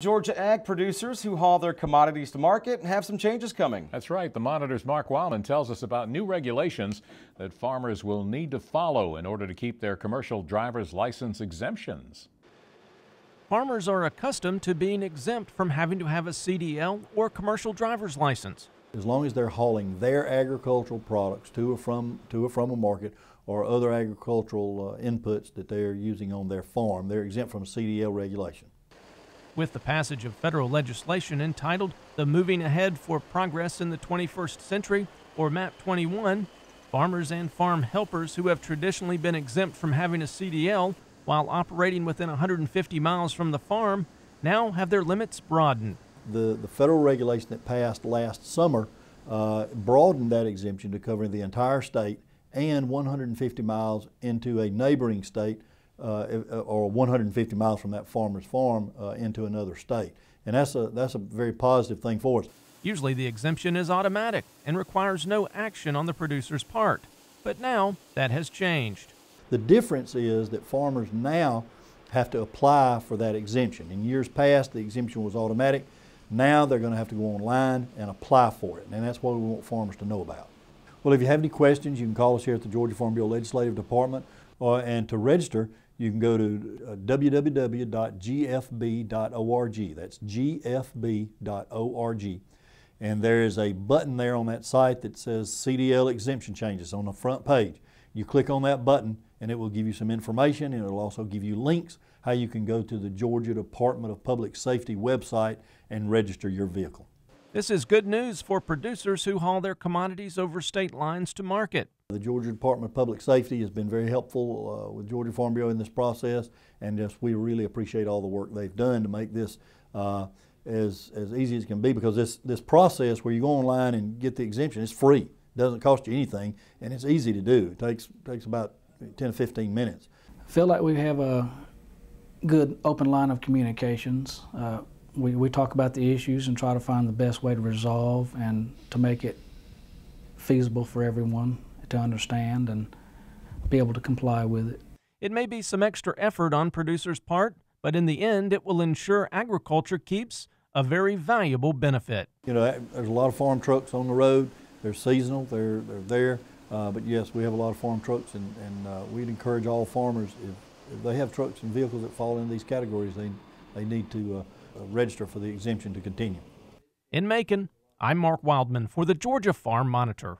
Georgia ag producers who haul their commodities to market have some changes coming. That's right. The Monitor's Mark Wildman tells us about new regulations that farmers will need to follow in order to keep their commercial driver's license exemptions. Farmers are accustomed to being exempt from having to have a CDL or commercial driver's license. As long as they're hauling their agricultural products to or from, to or from a market or other agricultural uh, inputs that they're using on their farm, they're exempt from CDL regulation. With the passage of federal legislation entitled the Moving Ahead for Progress in the 21st Century, or MAP 21, farmers and farm helpers who have traditionally been exempt from having a CDL while operating within 150 miles from the farm now have their limits broadened. The, the federal regulation that passed last summer uh, broadened that exemption to cover the entire state and 150 miles into a neighboring state or 150 miles from that farmer's farm uh, into another state. And that's a, that's a very positive thing for us. Usually the exemption is automatic and requires no action on the producer's part. But now that has changed. The difference is that farmers now have to apply for that exemption. In years past, the exemption was automatic. Now they're going to have to go online and apply for it. And that's what we want farmers to know about. Well, if you have any questions, you can call us here at the Georgia Farm Bureau Legislative Department. Uh, and to register, you can go to uh, www.gfb.org. That's gfb.org. And there is a button there on that site that says CDL exemption changes on the front page. You click on that button and it will give you some information and it will also give you links how you can go to the Georgia Department of Public Safety website and register your vehicle. This is good news for producers who haul their commodities over state lines to market. The Georgia Department of Public Safety has been very helpful uh, with Georgia Farm Bureau in this process, and just we really appreciate all the work they've done to make this uh, as, as easy as can be because this, this process where you go online and get the exemption is free. It doesn't cost you anything, and it's easy to do. It takes, takes about 10 to 15 minutes. I feel like we have a good open line of communications. Uh, we, we talk about the issues and try to find the best way to resolve and to make it feasible for everyone to understand and be able to comply with it. It may be some extra effort on producers' part, but in the end, it will ensure agriculture keeps a very valuable benefit. You know, there's a lot of farm trucks on the road. They're seasonal, they're, they're there. Uh, but yes, we have a lot of farm trucks, and, and uh, we'd encourage all farmers, if, if, they have trucks and vehicles that fall into these categories, they, they need to uh, register for the exemption to continue. In Macon, I'm Mark Wildman for the Georgia Farm Monitor.